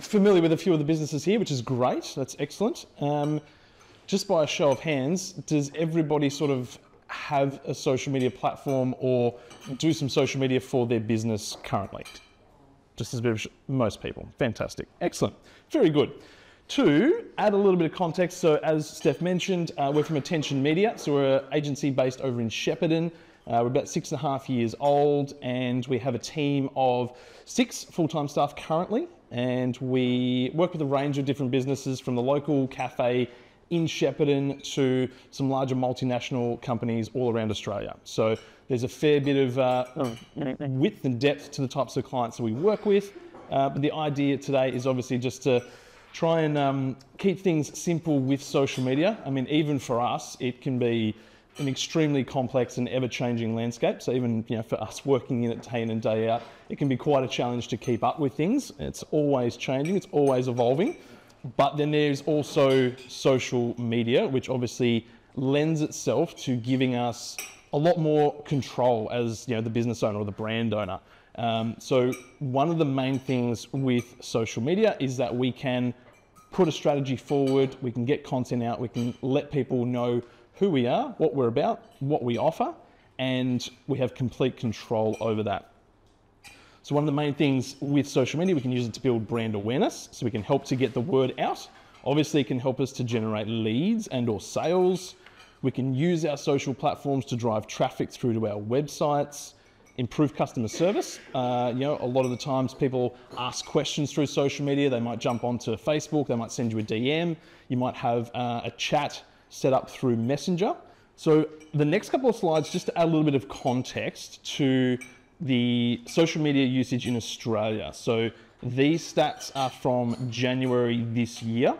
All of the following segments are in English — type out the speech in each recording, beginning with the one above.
familiar with a few of the businesses here, which is great. That's excellent. Um, just by a show of hands, does everybody sort of have a social media platform or do some social media for their business currently? Just as most people. Fantastic. Excellent. Very good. Two, add a little bit of context. So, as Steph mentioned, uh, we're from Attention Media. So, we're an agency based over in Shepparton. Uh, we're about six and a half years old, and we have a team of six full time staff currently. And we work with a range of different businesses from the local cafe in Shepparton to some larger multinational companies all around Australia. So there's a fair bit of uh, width and depth to the types of clients that we work with. Uh, but the idea today is obviously just to try and um, keep things simple with social media. I mean, even for us, it can be an extremely complex and ever-changing landscape. So even you know, for us working in it day in and day out, it can be quite a challenge to keep up with things. It's always changing. It's always evolving. But then there's also social media, which obviously lends itself to giving us a lot more control as you know the business owner or the brand owner. Um, so one of the main things with social media is that we can put a strategy forward, we can get content out, we can let people know who we are, what we're about, what we offer, and we have complete control over that. So one of the main things with social media, we can use it to build brand awareness. So we can help to get the word out. Obviously, it can help us to generate leads and or sales. We can use our social platforms to drive traffic through to our websites, improve customer service. Uh, you know, a lot of the times people ask questions through social media. They might jump onto Facebook. They might send you a DM. You might have uh, a chat set up through Messenger. So the next couple of slides, just to add a little bit of context to the social media usage in Australia. So these stats are from January this year.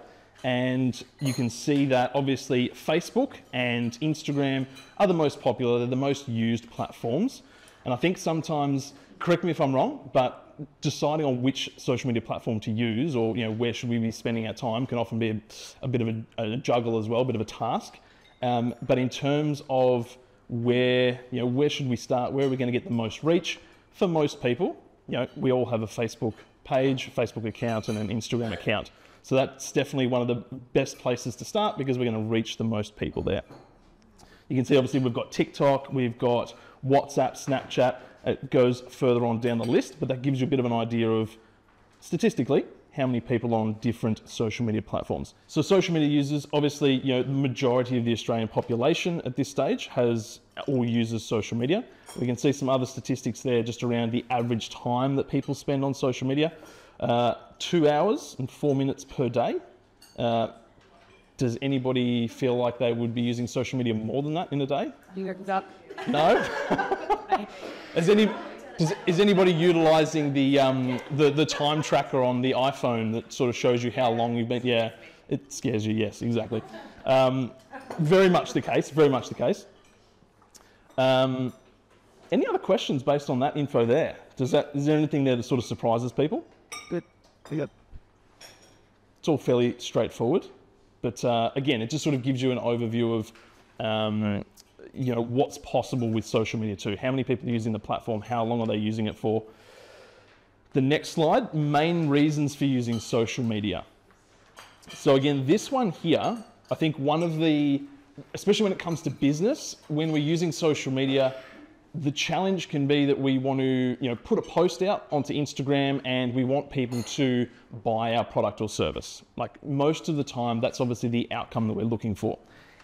And you can see that obviously Facebook and Instagram are the most popular, they're the most used platforms. And I think sometimes, correct me if I'm wrong, but deciding on which social media platform to use or you know where should we be spending our time can often be a, a bit of a, a, juggle as well, a bit of a task. Um, but in terms of where you know where should we start where are we going to get the most reach? For most people you know we all have a facebook page facebook account and an instagram account. So that's definitely one of the best places to start because we're going to reach the most people there. You can see obviously we've got tiktok we've got whatsapp snapchat it goes further on down the list but that gives you a bit of an idea of statistically how many people on different social media platforms. So social media users, obviously, you know, the majority of the Australian population at this stage has or uses social media. We can see some other statistics there just around the average time that people spend on social media. Uh, two hours and four minutes per day. Uh, does anybody feel like they would be using social media more than that in a day? No? Has any, does, is anybody utilising the, um, the the time tracker on the iPhone that sort of shows you how long you've been? Yeah, it scares you. Yes, exactly. Um, very much the case. Very much the case. Um, any other questions based on that info there? Does that is there anything there that sort of surprises people? Good. Good. It's all fairly straightforward, but uh, again, it just sort of gives you an overview of um, you know what's possible with social media too. How many people are using the platform? How long are they using it for? The next slide: main reasons for using social media. So again, this one here, I think one of the, especially when it comes to business, when we're using social media, the challenge can be that we want to, you know, put a post out onto Instagram and we want people to buy our product or service. Like most of the time, that's obviously the outcome that we're looking for.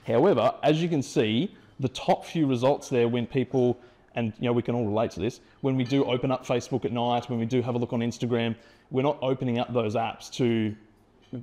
However, as you can see, the top few results there when people and you know we can all relate to this when we do open up facebook at night when we do have a look on instagram we're not opening up those apps to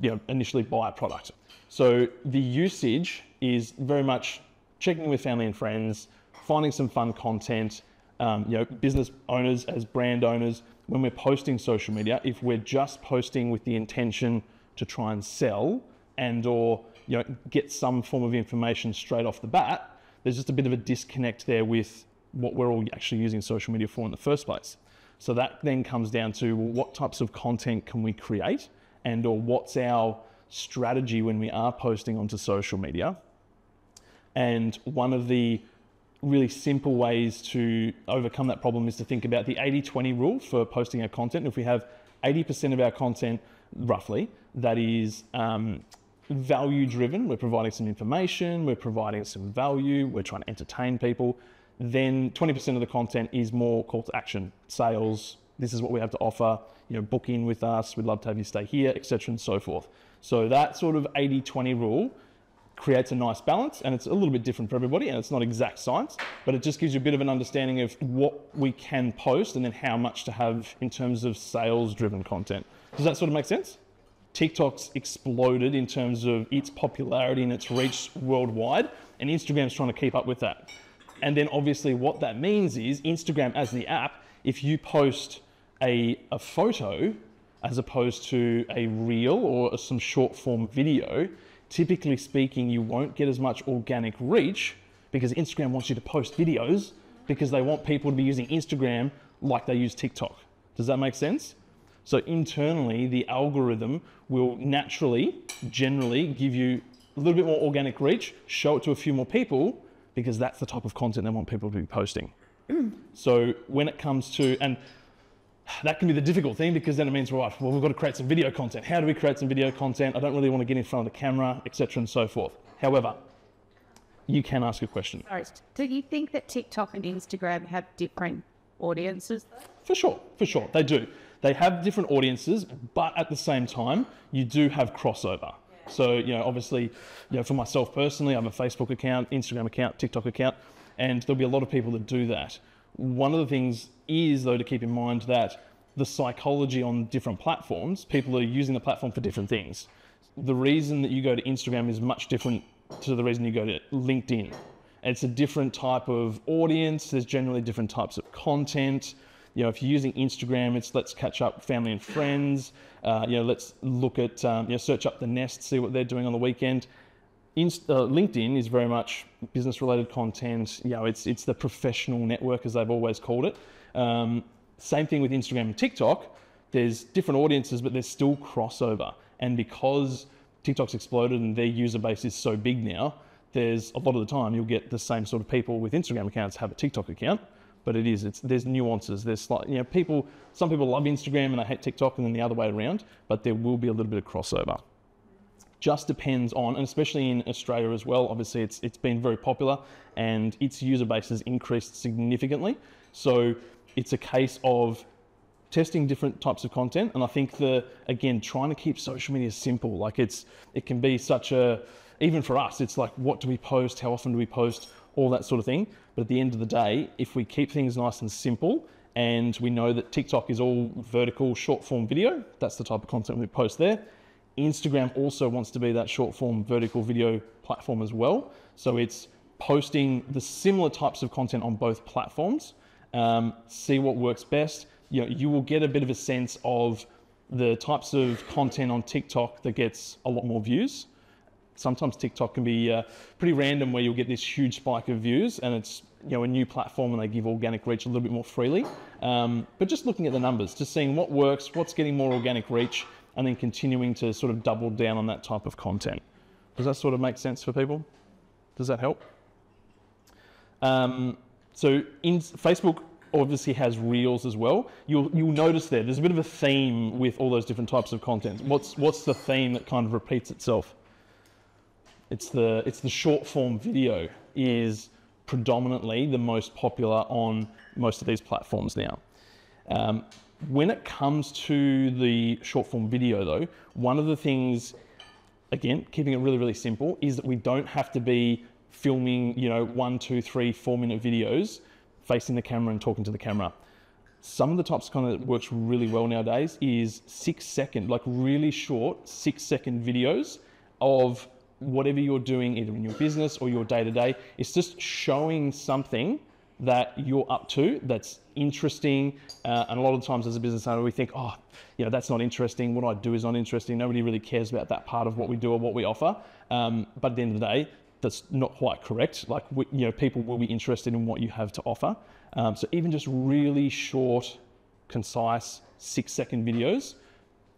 you know initially buy a product so the usage is very much checking with family and friends finding some fun content um, you know business owners as brand owners when we're posting social media if we're just posting with the intention to try and sell and or you know get some form of information straight off the bat there's just a bit of a disconnect there with what we're all actually using social media for in the first place. So that then comes down to well, what types of content can we create and or what's our strategy when we are posting onto social media. And one of the really simple ways to overcome that problem is to think about the 80-20 rule for posting our content. If we have 80% of our content, roughly, that is um, value driven. We're providing some information, we're providing some value, we're trying to entertain people. Then 20% of the content is more call to action, sales. This is what we have to offer. You know, book in with us. We'd love to have you stay here, etc., and so forth. So that sort of 80-20 rule creates a nice balance and it's a little bit different for everybody and it's not exact science but it just gives you a bit of an understanding of what we can post and then how much to have in terms of sales driven content does that sort of make sense TikTok's exploded in terms of its popularity and its reach worldwide, and Instagram's trying to keep up with that. And then obviously, what that means is Instagram as the app, if you post a, a photo as opposed to a reel or some short form video, typically speaking, you won't get as much organic reach because Instagram wants you to post videos because they want people to be using Instagram like they use TikTok. Does that make sense? So internally, the algorithm will naturally, generally give you a little bit more organic reach, show it to a few more people, because that's the type of content they want people to be posting. so when it comes to, and that can be the difficult thing because then it means, right, well, we've got to create some video content. How do we create some video content? I don't really want to get in front of the camera, etc., and so forth. However, you can ask a question. Sorry. Do you think that TikTok and Instagram have different audiences? For sure, for sure, they do. They have different audiences, but at the same time, you do have crossover. So, you know, obviously, you know, for myself personally, I have a Facebook account, Instagram account, TikTok account, and there'll be a lot of people that do that. One of the things is, though, to keep in mind that the psychology on different platforms, people are using the platform for different things. The reason that you go to Instagram is much different to the reason you go to LinkedIn. It's a different type of audience, there's generally different types of content you know, if you're using Instagram, it's let's catch up family and friends. Uh, you know, let's look at, um, you know, search up the nest, see what they're doing on the weekend. Inst- uh, LinkedIn is very much business-related content. You know, it's it's the professional network as they've always called it. Um, same thing with Instagram and TikTok. There's different audiences, but there's still crossover. And because TikTok's exploded and their user base is so big now, there's a lot of the time you'll get the same sort of people with Instagram accounts have a TikTok account but it is. It's there's nuances. There's like you know people. Some people love Instagram and they hate TikTok, and then the other way around. But there will be a little bit of crossover. Just depends on, and especially in Australia as well. Obviously, it's it's been very popular, and its user base has increased significantly. So it's a case of testing different types of content, and I think the again trying to keep social media simple. Like it's it can be such a even for us, it's like what do we post? How often do we post? all that sort of thing. But at the end of the day, if we keep things nice and simple, and we know that TikTok is all vertical short form video, that's the type of content we post there. Instagram also wants to be that short form vertical video platform as well. So it's posting the similar types of content on both platforms. Um, see what works best. You know, you will get a bit of a sense of the types of content on TikTok that gets a lot more views sometimes TikTok can be uh, pretty random where you'll get this huge spike of views and it's you know a new platform and they give organic reach a little bit more freely. Um, but just looking at the numbers, just seeing what works, what's getting more organic reach, and then continuing to sort of double down on that type of content. Does that sort of make sense for people? Does that help? Um, so in Facebook obviously has reels as well. You'll you'll notice there there's a bit of a theme with all those different types of content. What's what's the theme that kind of repeats itself? It's the, it's the short form video is predominantly the most popular on most of these platforms now. Um, when it comes to the short form video though, one of the things, again, keeping it really, really simple, is that we don't have to be filming, you know, one, two, three, four minute videos facing the camera and talking to the camera. Some of the types kind of content that works really well nowadays is six second, like really short, six second videos of whatever you're doing, either in your business or your day to day, it's just showing something that you're up to that's interesting. Uh, and a lot of times as a business owner, we think, oh, you know, that's not interesting. What I do is not interesting. Nobody really cares about that part of what we do or what we offer. Um, but at the end of the day, that's not quite correct. Like, you know, people will be interested in what you have to offer. Um, so even just really short, concise, six second videos,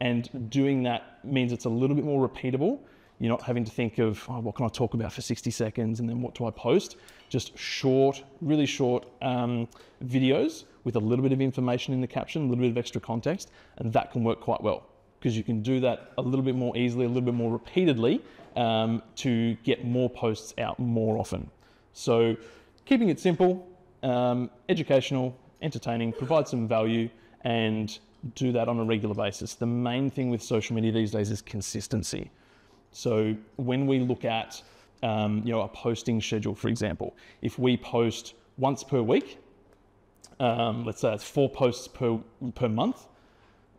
and doing that means it's a little bit more repeatable You're not having to think of oh, what can I talk about for 60 seconds and then what do I post. Just short, really short um, videos with a little bit of information in the caption, a little bit of extra context, and that can work quite well because you can do that a little bit more easily, a little bit more repeatedly um, to get more posts out more often. So, keeping it simple, um, educational, entertaining, provide some value, and do that on a regular basis. The main thing with social media these days is consistency. So, when we look at um, you know a posting schedule, for example, if we post once per week, um, let's say it's four posts per per month,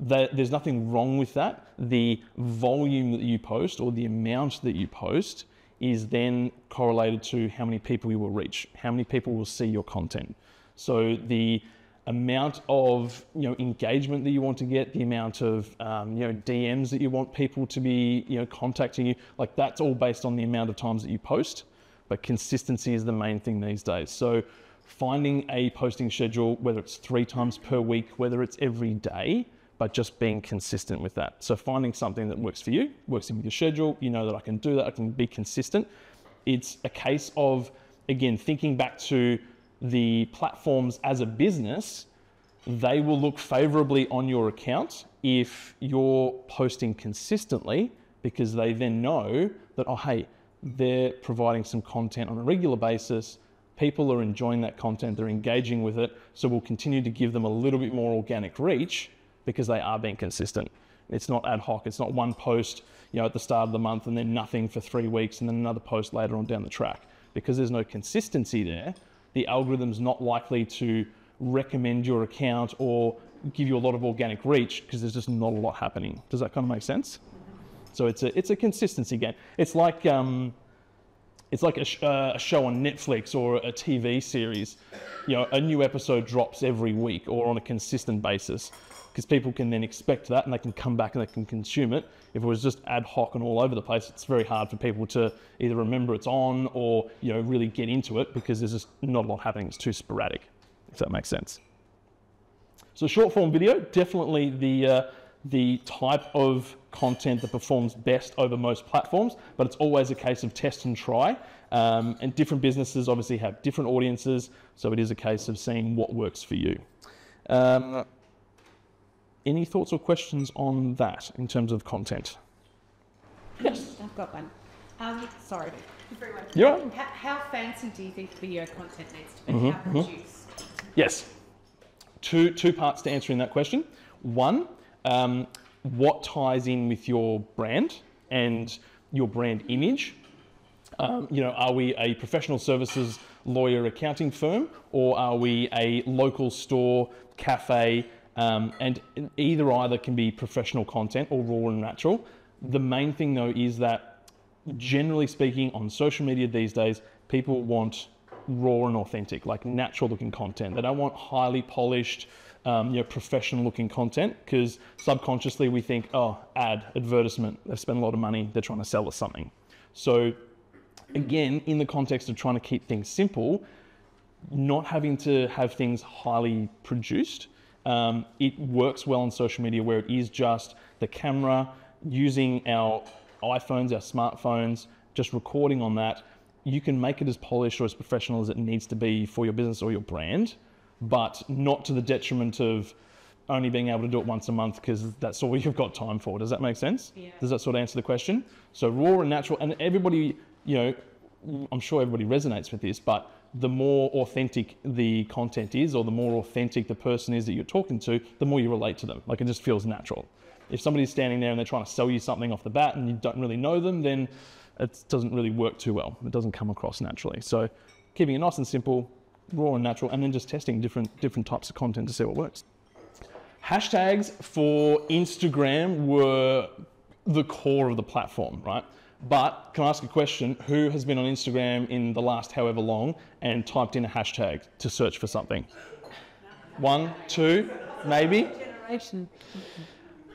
that there's nothing wrong with that. The volume that you post or the amount that you post is then correlated to how many people you will reach, how many people will see your content. So the amount of you know engagement that you want to get, the amount of um, you know DMs that you want people to be you know contacting you, like that's all based on the amount of times that you post. But consistency is the main thing these days. So finding a posting schedule, whether it's three times per week, whether it's every day, but just being consistent with that. So finding something that works for you, works in with your schedule, you know that I can do that, I can be consistent. It's a case of, again, thinking back to the platforms as a business, they will look favorably on your account if you're posting consistently because they then know that, oh, hey, they're providing some content on a regular basis. People are enjoying that content, they're engaging with it. So we'll continue to give them a little bit more organic reach because they are being consistent. It's not ad hoc. It's not one post, you know, at the start of the month and then nothing for three weeks and then another post later on down the track. Because there's no consistency there, the algorithm's not likely to recommend your account or give you a lot of organic reach because there's just not a lot happening. Does that kind of make sense? So it's a it's a consistency game. It's like um, it's like a, sh- uh, a, show on Netflix or a TV series. You know, a new episode drops every week or on a consistent basis because people can then expect that and they can come back and they can consume it. If it was just ad hoc and all over the place, it's very hard for people to either remember it's on or you know really get into it because there's just not a lot happening. It's too sporadic, if that makes sense. So short form video, definitely the uh, the type of content that performs best over most platforms, but it's always a case of test and try. Um, and different businesses obviously have different audiences, so it is a case of seeing what works for you. Um, any thoughts or questions on that in terms of content? Yes. I've got one. Um, sorry. Yeah. How, how fancy do you think video content needs to be? Mm-hmm, How produced? Yes. Two, two parts to answering that question. One, um, what ties in with your brand and your brand image? Um, you know, are we a professional services lawyer accounting firm or are we a local store, cafe, um, and either either can be professional content or raw and natural. The main thing though is that generally speaking on social media these days, people want raw and authentic, like natural looking content. They don't want highly polished, um, you know, professional looking content because subconsciously we think, oh, ad, advertisement, they've spent a lot of money, they're trying to sell us something. So again, in the context of trying to keep things simple, not having to have things highly produced, um, it works well on social media where it is just the camera using our iPhones, our smartphones, just recording on that. You can make it as polished or as professional as it needs to be for your business or your brand, but not to the detriment of only being able to do it once a month because that's all you've got time for. Does that make sense? Yeah. Does that sort of answer the question? So raw and natural, and everybody, you know, I'm sure everybody resonates with this, but the more authentic the content is, or the more authentic the person is that you're talking to, the more you relate to them. Like it just feels natural. If somebody's standing there and they're trying to sell you something off the bat and you don't really know them, then it doesn't really work too well. It doesn't come across naturally. So keeping it nice and simple, raw and natural, and then just testing different different types of content to see what works. Hashtags for Instagram were the core of the platform, right? But can I ask a question? Who has been on Instagram in the last however long and typed in a hashtag to search for something? One, two, maybe? Generation.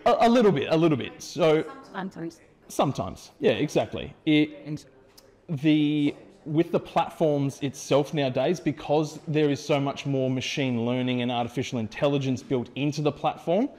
A, a little bit, a little bit. So Sometimes. sometimes, yeah, exactly. It, the with the platforms itself nowadays, because there is so much more machine learning and artificial intelligence built into the platform,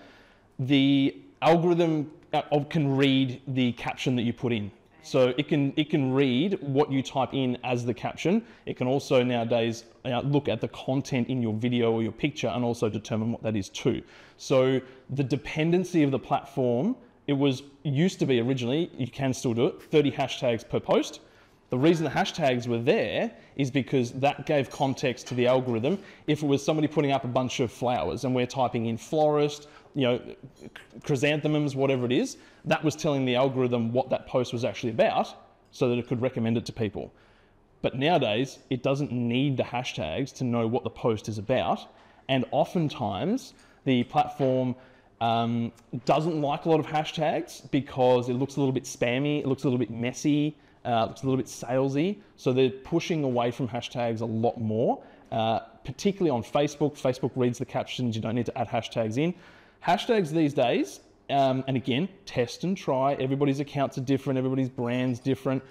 the algorithm uh, can read the caption that you put in So it can it can read what you type in as the caption. It can also nowadays uh, look at the content in your video or your picture and also determine what that is too. So the dependency of the platform, it was used to be originally, you can still do it, 30 hashtags per post. The reason the hashtags were there is because that gave context to the algorithm. If it was somebody putting up a bunch of flowers and we're typing in florist, you know, chrysanthemums, whatever it is, that was telling the algorithm what that post was actually about so that it could recommend it to people. But nowadays, it doesn't need the hashtags to know what the post is about. And oftentimes, the platform um, doesn't like a lot of hashtags because it looks a little bit spammy, it looks a little bit messy, uh, looks a little bit salesy. So they're pushing away from hashtags a lot more, uh, particularly on Facebook. Facebook reads the captions, you don't need to add hashtags in. Hashtags these days, um, and again, test and try. Everybody's accounts are different, everybody's brand's different.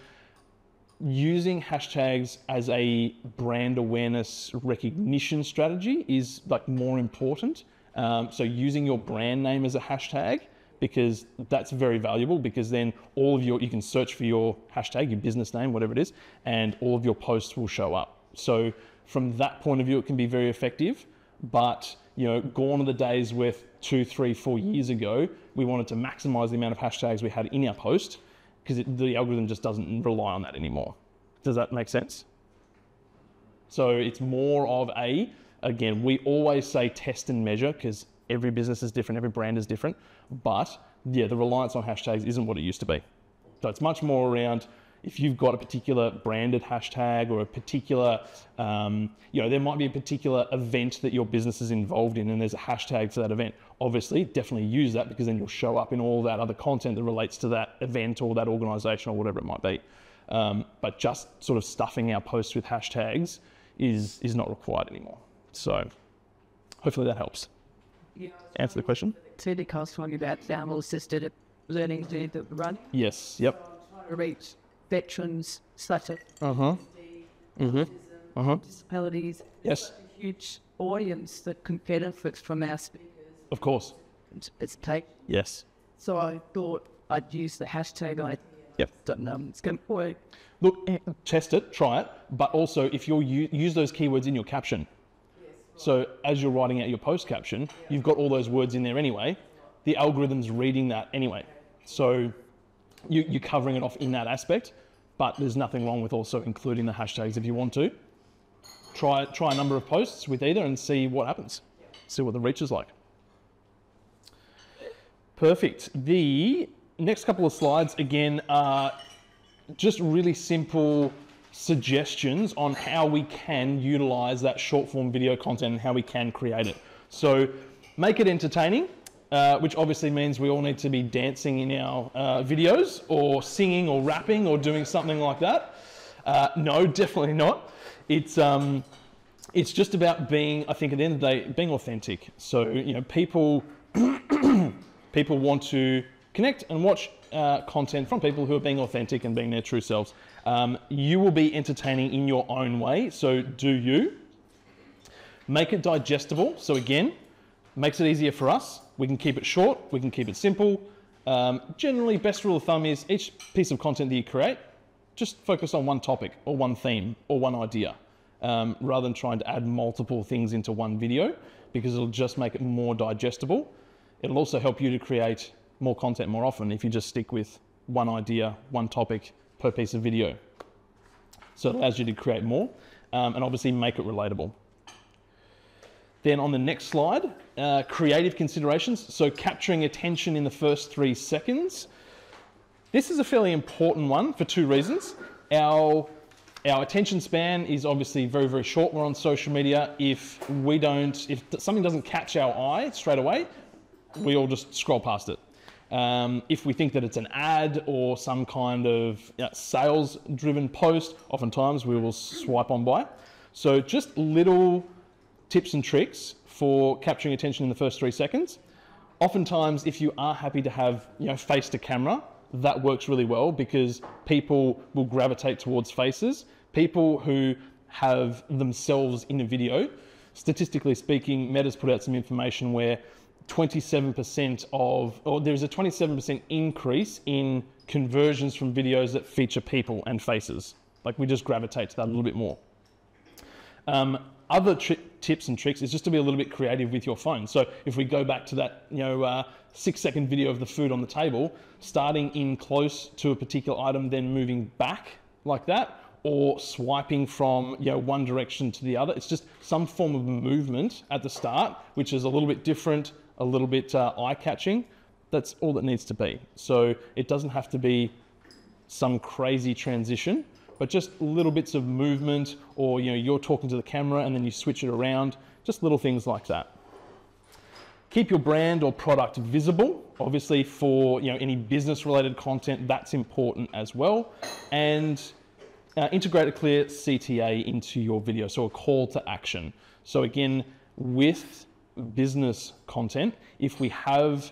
Using hashtags as a brand awareness recognition strategy is like more important. Um, so using your brand name as a hashtag because that's very valuable because then all of your you can search for your hashtag your business name whatever it is and all of your posts will show up so from that point of view it can be very effective but you know gone are the days with two three four years ago we wanted to maximize the amount of hashtags we had in our post because the algorithm just doesn't rely on that anymore does that make sense so it's more of a again we always say test and measure because every business is different, every brand is different. But yeah, the reliance on hashtags isn't what it used to be. So it's much more around if you've got a particular branded hashtag or a particular, um, you know, there might be a particular event that your business is involved in and there's a hashtag for that event. Obviously, definitely use that because then you'll show up in all that other content that relates to that event or that organization or whatever it might be. Um, but just sort of stuffing our posts with hashtags is, is not required anymore. So hopefully that helps answer the question? Cost talking about family assisted learning to run. Yes. Yep. Reach veterans such as Uh huh. Mhm. Uh huh. disabilities. Yes. A huge audience that can benefit from our speakers. Of course. It's, it's take. Yes. So I thought I'd use the hashtag. I Yep. don't know. It's going to work. Look, test it, try it, but also if you use those keywords in your caption. So as you're writing out your post caption, you've got all those words in there anyway. The algorithm's reading that anyway. So you, you're covering it off in that aspect, but there's nothing wrong with also including the hashtags if you want to. Try, try a number of posts with either and see what happens. See what the reach is like. Perfect. The next couple of slides, again, are just really simple suggestions on how we can utilize that short form video content and how we can create it. So make it entertaining, uh, which obviously means we all need to be dancing in our uh, videos or singing or rapping or doing something like that. Uh, no, definitely not. It's, um, it's just about being, I think at the end of the day, being authentic. So, you know, people, people want to connect and watch uh, content from people who are being authentic and being their true selves. Um, you will be entertaining in your own way, so do you. Make it digestible. So again, makes it easier for us. We can keep it short, we can keep it simple. Um, generally, best rule of thumb is each piece of content that you create, just focus on one topic or one theme or one idea, um, rather than trying to add multiple things into one video, because it'll just make it more digestible. It'll also help you to create more content more often if you just stick with one idea, one topic per piece of video. So it allows you to create more um, and obviously make it relatable. Then on the next slide, uh, creative considerations. So capturing attention in the first three seconds. This is a fairly important one for two reasons. Our, our attention span is obviously very, very short. We're on social media. If we don't, if something doesn't catch our eye straight away, we all just scroll past it. Um, if we think that it's an ad or some kind of know, sales driven post, oftentimes we will swipe on by. So, just little tips and tricks for capturing attention in the first three seconds. Oftentimes, if you are happy to have you know, face to camera, that works really well because people will gravitate towards faces. People who have themselves in a video, statistically speaking, Meta's put out some information where 27% of, or there's a 27% increase in conversions from videos that feature people and faces. Like we just gravitate to that a little bit more. Um, other tri- tips and tricks is just to be a little bit creative with your phone. So if we go back to that, you know, uh, six second video of the food on the table, starting in close to a particular item, then moving back like that, or swiping from you know one direction to the other. It's just some form of movement at the start, which is a little bit different, a little bit uh, eye catching. That's all that needs to be. So it doesn't have to be some crazy transition but just little bits of movement or you know you're talking to the camera and then you switch it around just little things like that. Keep your brand or product visible obviously for you know any business related content that's important as well. And uh, integrate a clear cta into your video so a call to action. So again with business content if we have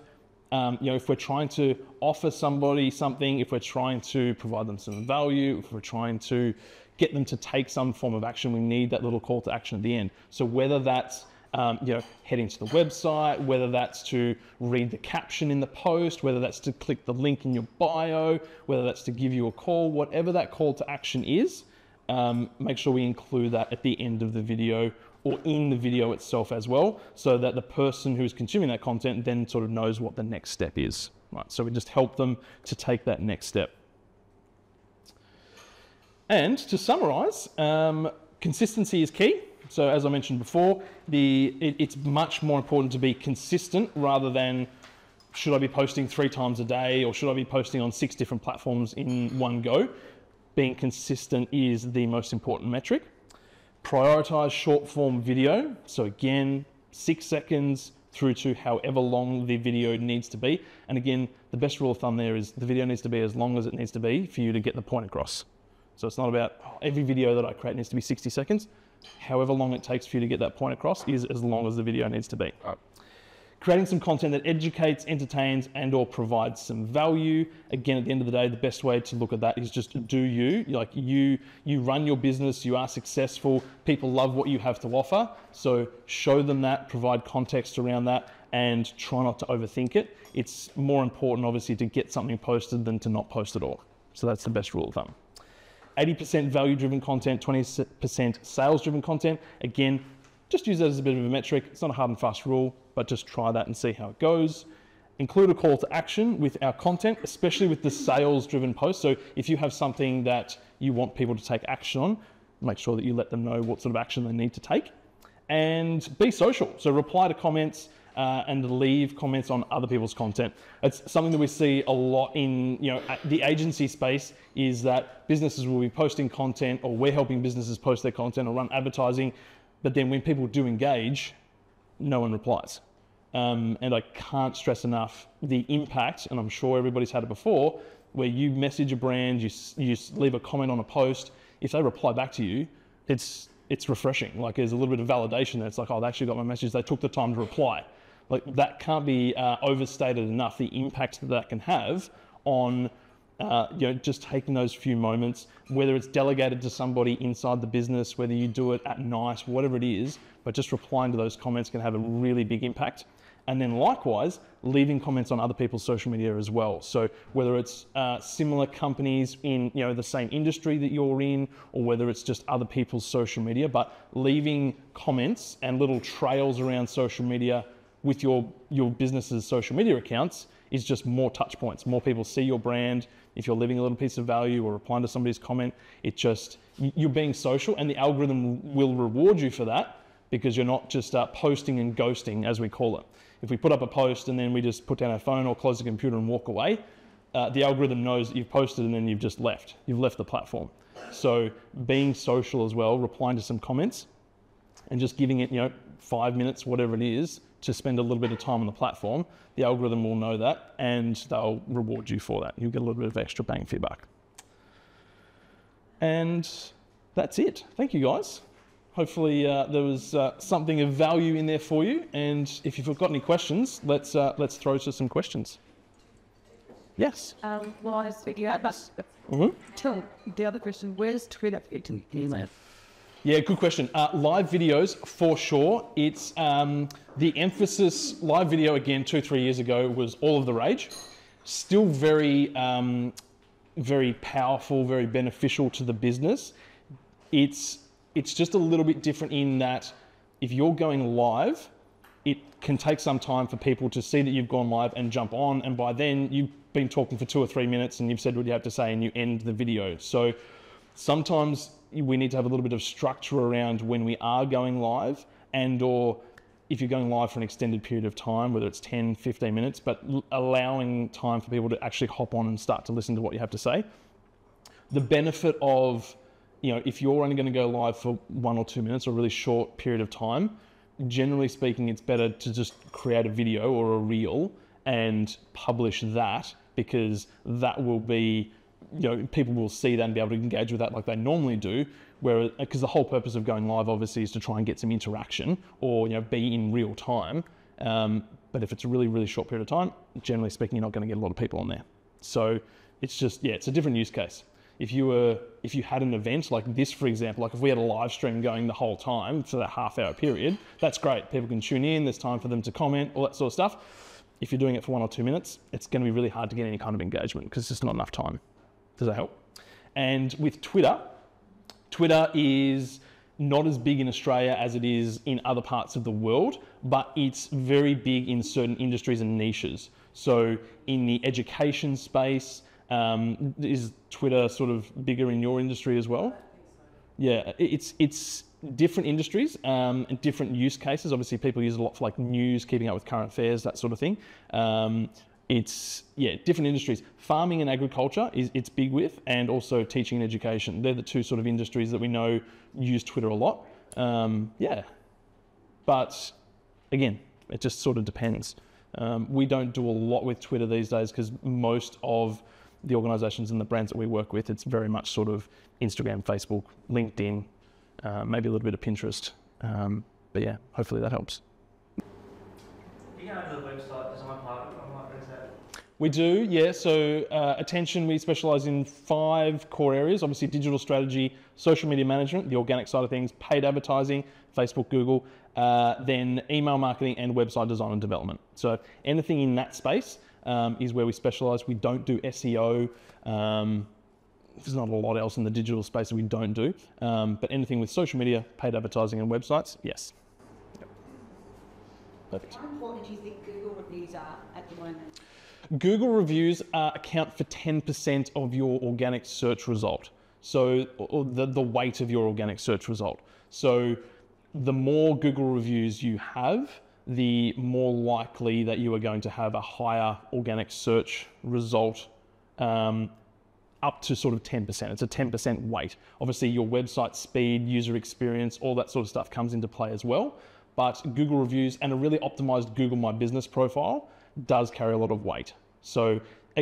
um, you know, if we're trying to offer somebody something, if we're trying to provide them some value, if we're trying to get them to take some form of action, we need that little call to action at the end. So whether that's um, you know, heading to the website, whether that's to read the caption in the post, whether that's to click the link in your bio, whether that's to give you a call, whatever that call to action is, um, make sure we include that at the end of the video or in the video itself as well, so that the person who's consuming that content then sort of knows what the next step is. Right, so we just help them to take that next step. And to summarize, um, consistency is key. So as I mentioned before, the it, it's much more important to be consistent rather than should I be posting three times a day or should I be posting on six different platforms in one go? Being consistent is the most important metric. Prioritize short form video. So again, six seconds through to however long the video needs to be. And again, the best rule of thumb there is the video needs to be as long as it needs to be for you to get the point across. So it's not about oh, every video that I create needs to be 60 seconds. However long it takes for you to get that point across is as long as the video needs to be. Creating some content that educates, entertains, and or provides some value. Again, at the end of the day, the best way to look at that is just do you. Like you, you run your business, you are successful, people love what you have to offer. So show them that, provide context around that, and try not to overthink it. It's more important, obviously, to get something posted than to not post at all. So that's the best rule of thumb. 80% value driven content, 20% sales driven content. Again, just use that as a bit of a metric. It's not a hard and fast rule but just try that and see how it goes. Include a call to action with our content, especially with the sales driven post. So if you have something that you want people to take action on, make sure that you let them know what sort of action they need to take. And be social. So reply to comments, uh, and leave comments on other people's content. It's something that we see a lot in you know the agency space is that businesses will be posting content or we're helping businesses post their content or run advertising, but then when people do engage, no one replies. Um, and I can't stress enough the impact, and I'm sure everybody's had it before, where you message a brand, you, you leave a comment on a post. If they reply back to you, it's it's refreshing. Like there's a little bit of validation that it's like, oh, they actually got my message. They took the time to reply. Like that can't be uh, overstated enough. The impact that that can have on uh, you know, just taking those few moments, whether it's delegated to somebody inside the business, whether you do it at night, whatever it is, but just replying to those comments can have a really big impact. And then likewise, leaving comments on other people's social media as well. So whether it's uh, similar companies in you know the same industry that you're in, or whether it's just other people's social media, but leaving comments and little trails around social media with your your business's social media accounts is just more touch points. More people see your brand. If you're leaving a little piece of value or replying to somebody's comment, it just you're being social, and the algorithm will reward you for that because you're not just uh, posting and ghosting, as we call it. If we put up a post and then we just put down our phone or close the computer and walk away, uh, the algorithm knows that you've posted and then you've just left. You've left the platform. So being social as well, replying to some comments, and just giving it, you know, five minutes, whatever it is, to spend a little bit of time on the platform, the algorithm will know that and they'll reward you for that. You'll get a little bit of extra bang for your buck. And that's it. Thank you guys. Hopefully uh, there was uh, something of value in there for you. And if you've got any questions, let's uh, let's throw to some questions. Yes. Um, was video, but Mm-hmm. till the other question, where's Twitter fit in email? Yeah, good question. Uh, live videos for sure. It's um, the emphasis. Live video again, two three years ago was all of the rage. Still very um, very powerful, very beneficial to the business. It's it's just a little bit different in that if you're going live, it can take some time for people to see that you've gone live and jump on, and by then you've been talking for two or three minutes and you've said what you have to say and you end the video. So sometimes we need to have a little bit of structure around when we are going live and or if you're going live for an extended period of time, whether it's 10, 15 minutes, but allowing time for people to actually hop on and start to listen to what you have to say. The benefit of, you know, if you're only going to go live for one or two minutes or a really short period of time, generally speaking, it's better to just create a video or a reel and publish that because that will be you know, people will see that and be able to engage with that like they normally do. Where, because the whole purpose of going live obviously is to try and get some interaction or you know be in real time. Um, but if it's a really really short period of time, generally speaking, you're not going to get a lot of people on there. So it's just yeah, it's a different use case. If you were if you had an event like this, for example, like if we had a live stream going the whole time for that half hour period, that's great. People can tune in. There's time for them to comment, all that sort of stuff. If you're doing it for one or two minutes, it's going to be really hard to get any kind of engagement because it's just not enough time. Does that help? And with Twitter, Twitter is not as big in Australia as it is in other parts of the world, but it's very big in certain industries and niches. So in the education space, um, is Twitter sort of bigger in your industry as well? Yeah, it's it's different industries um, and different use cases. Obviously, people use a lot for like news, keeping up with current affairs, that sort of thing. Um, it's yeah different industries. Farming and agriculture is it's big with and also teaching and education. They're the two sort of industries that we know use twitter a lot. Um, yeah. But again it just sort of depends. Um, we don't do a lot with twitter these days because most of the organizations and the brands that we work with it's very much sort of instagram facebook linkedin uh, maybe a little bit of pinterest. Um, but yeah hopefully that helps you go to the website design part we do, yeah. So, uh, attention, we specialize in five core areas obviously, digital strategy, social media management, the organic side of things, paid advertising, Facebook, Google, uh, then email marketing, and website design and development. So, anything in that space um, is where we specialize. We don't do SEO. Um, there's not a lot else in the digital space that we don't do, um, but anything with social media, paid advertising, and websites, yes. Yep. Perfect. How important do you think Google reviews are at the moment? Google reviews uh, account for 10% of your organic search result. So, the, the weight of your organic search result. So, the more Google reviews you have, the more likely that you are going to have a higher organic search result um, up to sort of 10%. It's a 10% weight. Obviously, your website speed, user experience, all that sort of stuff comes into play as well. But Google reviews and a really optimized Google My Business profile does carry a lot of weight. So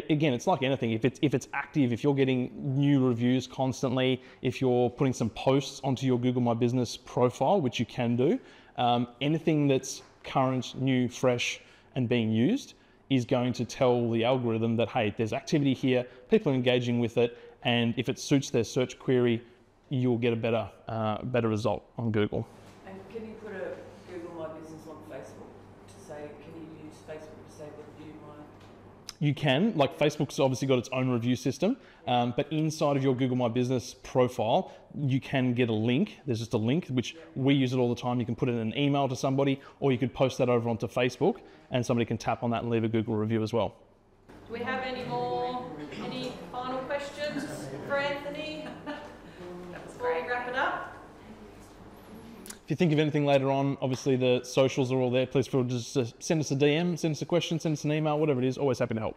again, it's like anything. If it's if it's active, if you're getting new reviews constantly, if you're putting some posts onto your Google My Business profile, which you can do, um, anything that's current, new, fresh, and being used is going to tell the algorithm that hey, there's activity here, people are engaging with it, and if it suits their search query, you'll get a better uh, better result on Google. And can you can, like Facebook's obviously got its own review system, um, but inside of your Google My Business profile, you can get a link. There's just a link, which we use it all the time. You can put it in an email to somebody, or you could post that over onto Facebook, and somebody can tap on that and leave a Google review as well. Do we have any more, any final questions for Anthony before we wrap it up? If you think of anything later on, obviously the socials are all there. Please feel just uh, send us a DM, send us a question, send us an email, whatever it is. Always happy to help.